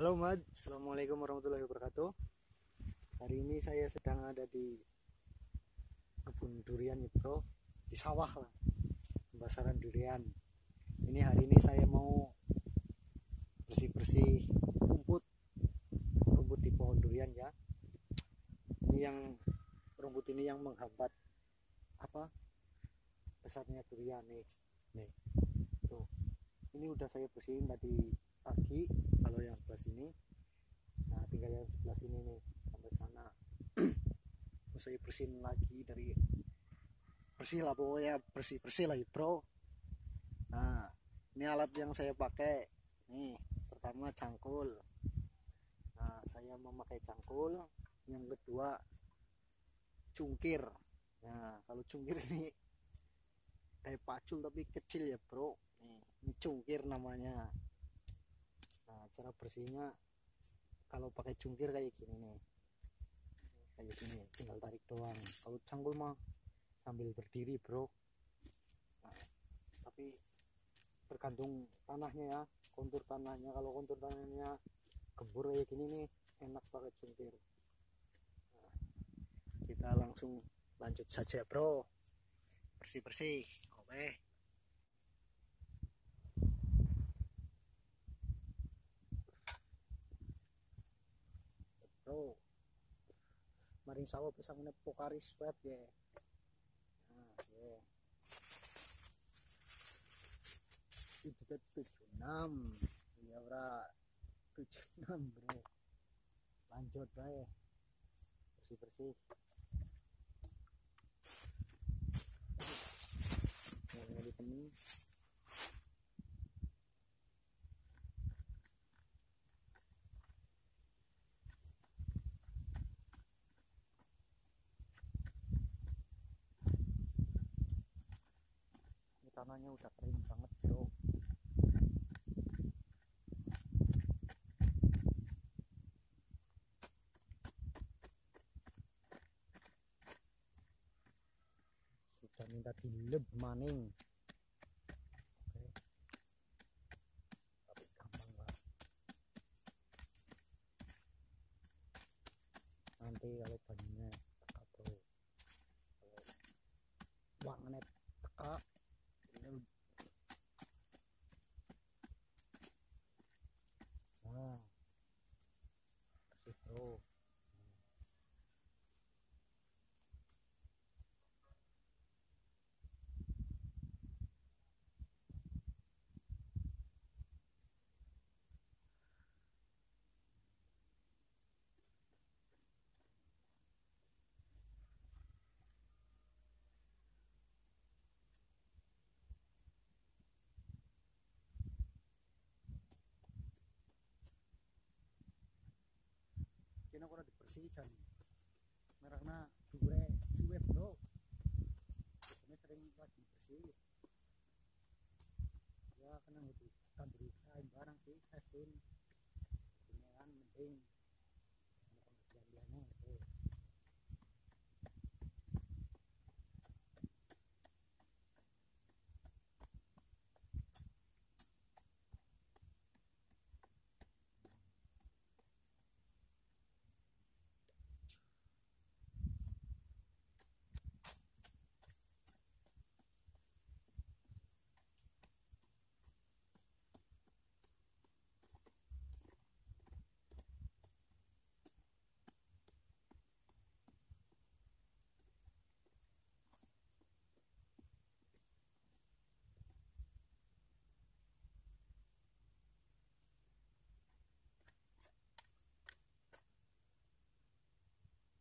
Halo Mad, Assalamualaikum warahmatullahi wabarakatuh. Hari ini saya sedang ada di kebun durian ya bro Di sawah lah. Pembasaran durian. Ini hari ini saya mau bersih-bersih rumput. Rumput di pohon durian ya. Ini yang rumput ini yang menghambat apa besarnya durian nih. Nih. Tuh. Ini udah saya bersihin tadi pagi kalau yang sebelah sini. Nah tinggal yang sebelah sini nih sampai sana. Terus saya bersihin lagi dari bersih lah pokoknya bersih bersih lagi bro. Nah ini alat yang saya pakai. Nih pertama cangkul. Nah saya memakai cangkul. Yang kedua cungkir. Nah kalau cungkir ini kayak pacul tapi kecil ya bro. Nih ini cungkir namanya cara bersihnya kalau pakai cungkir kayak gini nih. Kayak gini tinggal tarik doang. Kalau cangkul mah sambil berdiri bro. Nah, tapi tergantung tanahnya ya kontur tanahnya. Kalau kontur tanahnya gembur kayak gini nih enak pakai cungkir nah, kita langsung lanjut saja bro. Bersih bersih oke. bro maring sawah bisa menep pokari sweat ya nah ya itu tujuh enam. Ya bra. Tujuh enam bro. Lanjut bro bersih bersih temen ini tanahnya udah kering banget bro. Sudah minta maning. Tapi gampang lah nanti kalau banyunya teka bro kalau magnet teka ini nah bersih bro kena kurang dibersihkan merahnya dure suwe bro. Biasanya sering lagi bersih. Ya kena itu kan berusaha barang sih testing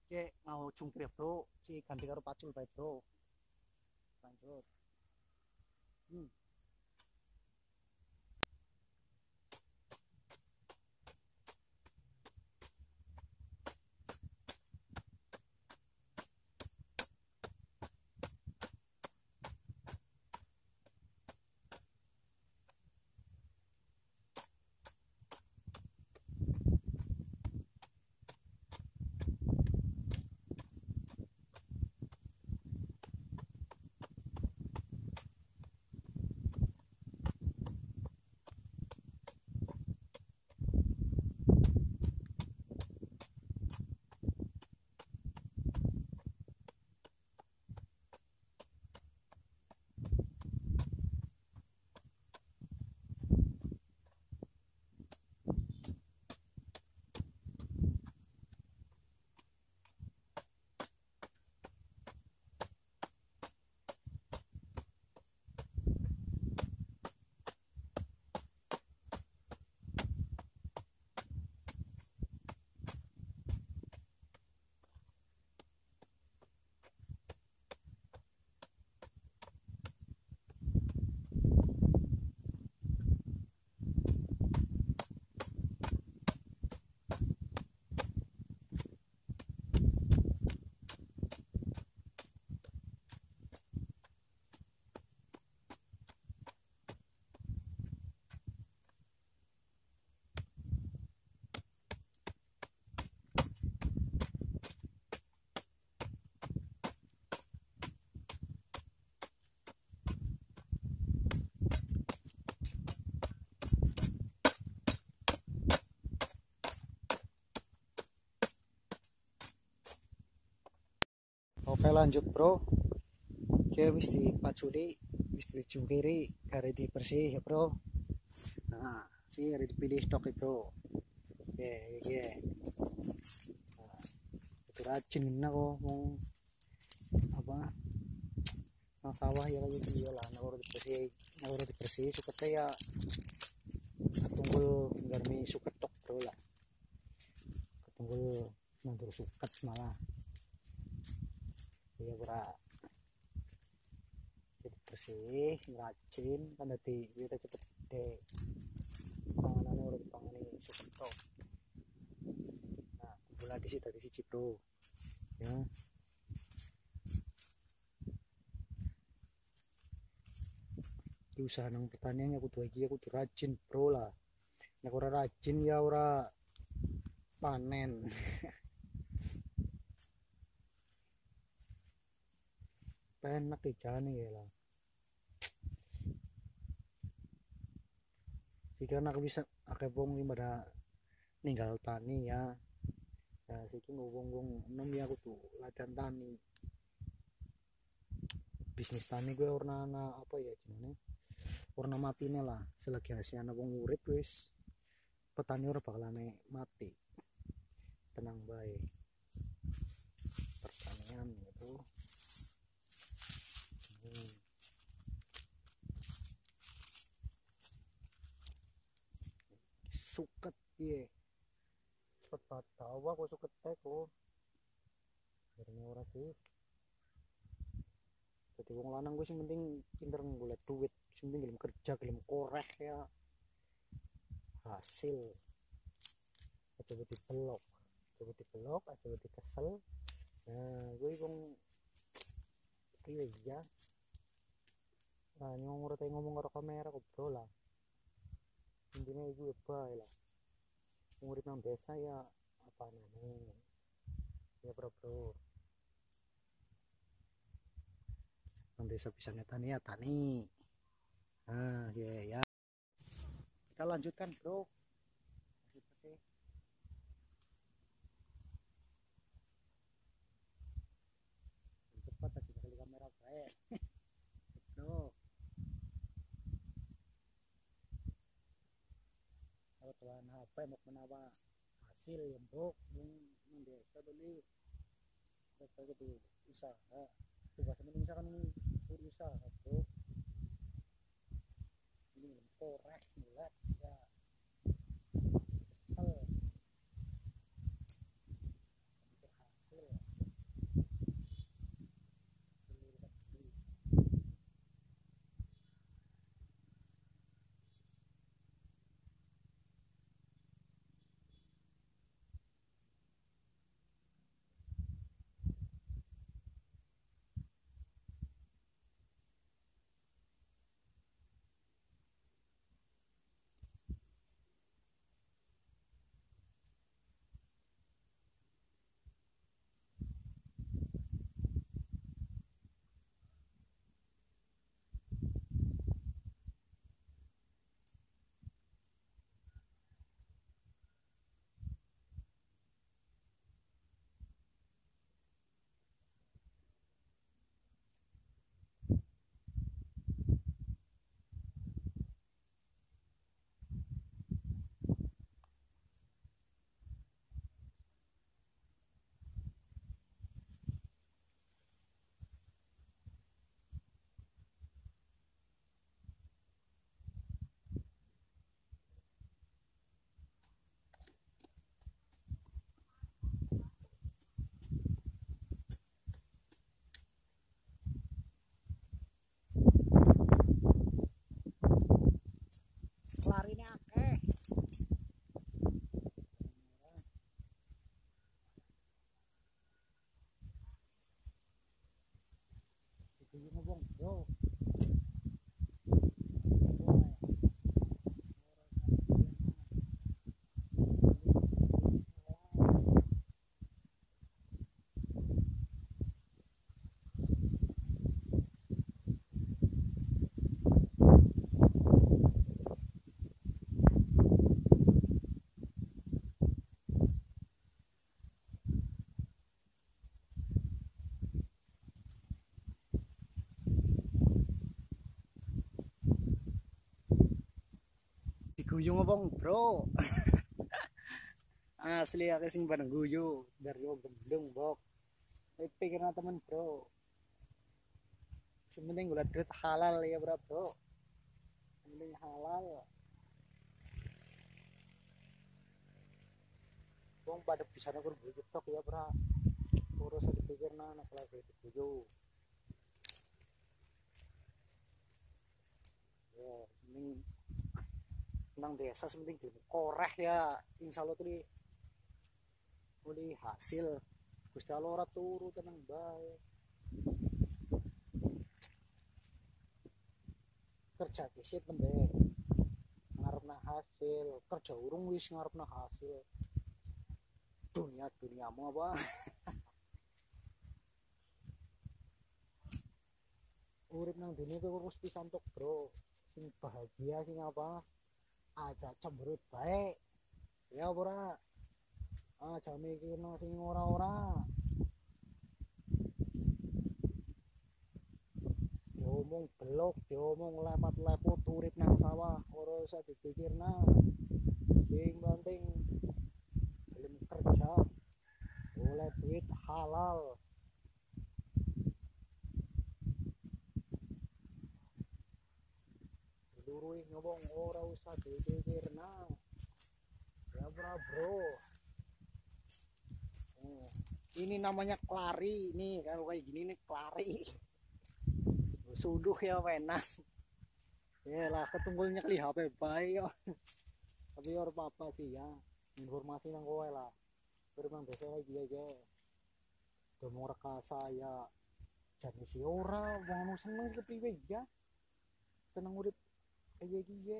Oke, mau cungkir bro, si ganti karo pacul bae bro. Lanjut. Hmm. Oke lanjut bro. Oke wis di paculi wis dijungkiri hari di bersih ya bro. Nah si hari dipilih stok ya bro. Oke oke nah, itu rajin gini kok mau apa? Nang sawah ya lagi dia lah nah udah bersih nah udah bersih suka ya ketunggul garmi suket tok bro lah. Ketunggul nandur suket malah ya ora jadi bersih rajin kan dadi kita cepet gede. Udah dipangani suket tok nah kumpulnya di sini tadi siji bro ya. Di usaha nang pertanian aku tuh iki aku tuh rajin bro lah. Nek ora rajin ya ora panen penak ya jalan ya. Lah jika aku bisa akeh wong iki pada ninggal tani ya. Ya siki wong-wong enom ya tuh latihan tani. Bisnis tani gue warna apa ya gimana warna matine lah selagi hasil anak wong urip wis petani ora bakalane mati. Tenang baik pertanian itu hmm. Suket piye suket batawa kok suket teko akhirnya ora sih. Jadi wong lanang gue sih penting pinter golek duit. Penting gelem kerja gelem koreh ya. Hasil. Coba dibelok coba dibelok coba dikesel nah gue wong iya iya. Nah nyong ora ngomong karo kamera kok lah. Intinya gue bae lah urip nang desa ya apa namanya? Ya bro bro nang desa bisa tani ya tani. Nah ya ya kita lanjutkan bro gitu sih cepat tadi kali kamera baik bro kalau mau menawa hasil ya bro? Yang yang desa beli kita gitu usaha. Tugas penting misalkan berusaha bro. Ini korek bulat guyu ngomong bro? Asli aku sing bareng guyu dari gemblung bok. Pikiran temen bro. Sementing gula duit halal ya bro bro. Sementing halal. Wong pada bisa nukur guyu tok ya bro. Urus dipikir nah anak lagi guyu ya nang desa sementing gelem koreh ya. Insya Allah tuh di hasil. Gusti Allah ora turu tenang bae kerja kisit tembe ngarepna hasil. Kerja urung wis ngarepna hasil. Dunia duniamu apa? Urip nang dunia itu urus pisan bro. Sing bahagia sing apa aja cemberut baik. Ya ora aja mikirno sing ora-ora. Diomong belok diomong lepat-lepot urip nang sawah ora usah dipikirna. Sing penting belum kerja oleh duit halal seluruh ngomong ora usah dipikirna ya bro bro. Oh, ini namanya klari nih kalau kayak gini nih klari suduh ya enak ya lah ketunggulnya kali HP baik tapi orang apa sih ya. Informasi nang kowe lah. Berbang biasa lagi aja udah mau reka saya jadi si ora wong seneng kepriwe ya. Seneng urip kayak gini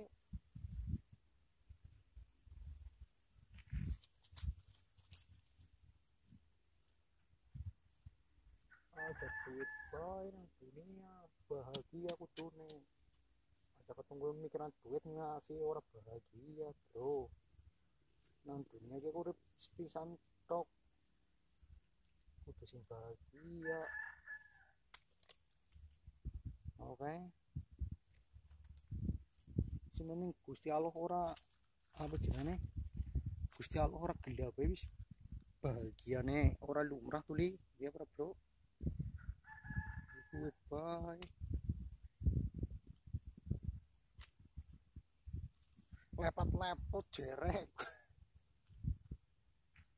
aja duit bae nang dunia bahagia aku tune aja ketunggul mikiran duit ngasih orang bahagia bro. Nang dunia ki urip sepisan tok. Kudu sing bahagia. Oke. okay. Sementing Gusti Allah ora apa jenenge? Gusti Allah ora gelap wis bahagiane ora lumrah tuli. Ya bro. Goodbye lepot-lepot jerek.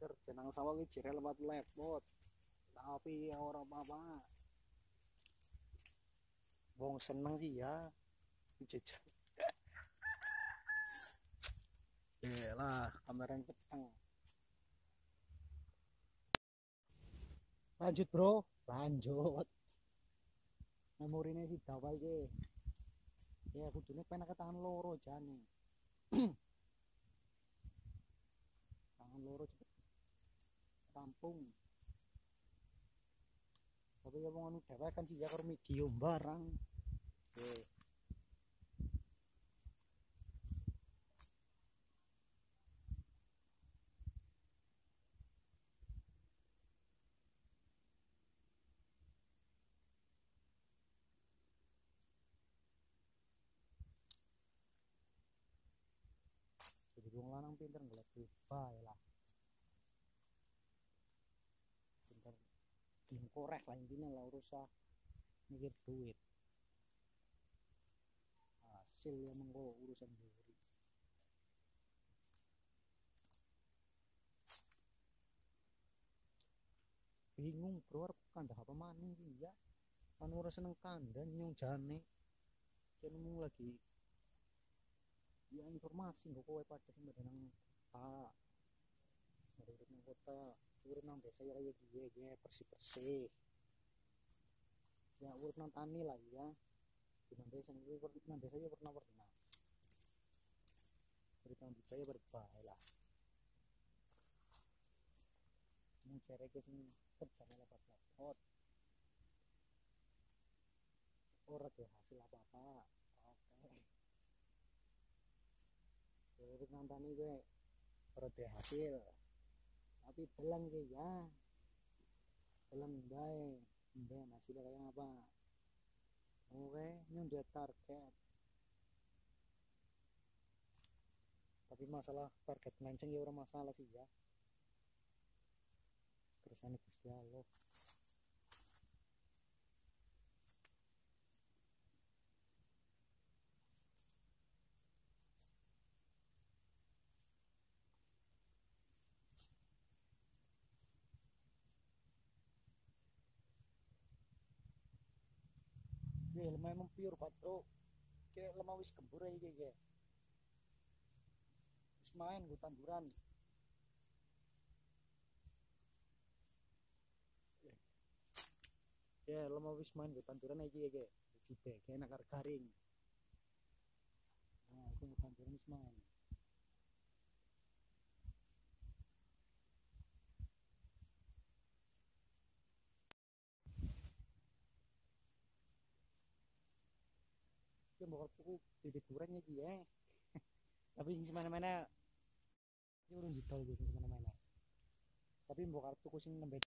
Kerja nang sawah ki jerek lepot-lepot tapi ya orang apa wong seneng sih ya. Jajan kamera yang petang lanjut bro. Lanjut. Memorinya si dawal ke. Ya kudune pengen ke tangan loro jane. Tangan loro cepet. Rampung. Tapi ya mau anu dewek kan sih ya medium barang. Oke lanang pinter golek duit bae lah. Pinter gelem korek lah intinya lah urusan mikir duit. Hasil yang mengko urusan duri bingung bro arep kandah apa maning ya kan ora seneng kandhan nyung jane. Kan lagi ya informasi kok kowe pada sing nang kota urip nang kota urip nang desa ya kayak gie gie bersih bersih ya urip nang tani lah ya di nang desa gue urip nang desa ya pernah pernah. Urip nang desa ya berbahaya lah. Mau cari ke sini kerja lepas laptop. Orang tuh hasil apa apa oke urip nang tani gue ora hasil. Tapi telan gue ya. Telan bae mbak hasilnya kayak apa oke ini target. Tapi masalah target melenceng ya orang masalah sih ya. Kersane Gusti Allah Pure pak bro. Kayak lemah wis kembur aja kayak wis main gue tanduran. Ya lemah wis main gue tanduran aja ya kayak juga kayak nakar garing. Nah gue tanduran wis main bokapku bebek kurang ya dia tapi sing mana-mana ya urung ditol gue sing mana-mana tapi bokapku sing nembe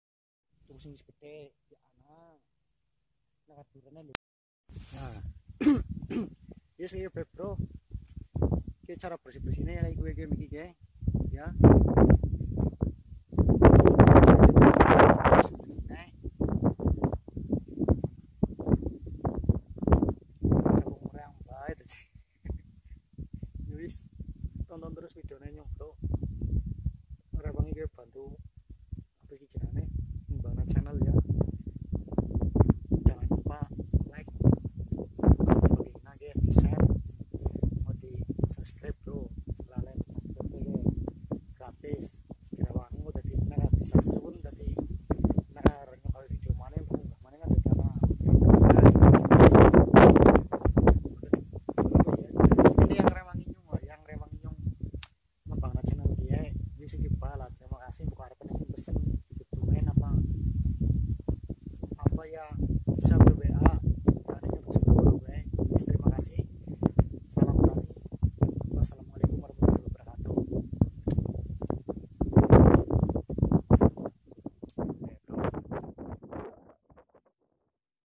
tuku sing gede ya ana nah katurane lho. Nah ya sing beb bro. Ke cara bersih-bersihnya ya gue gue mikir ya ya.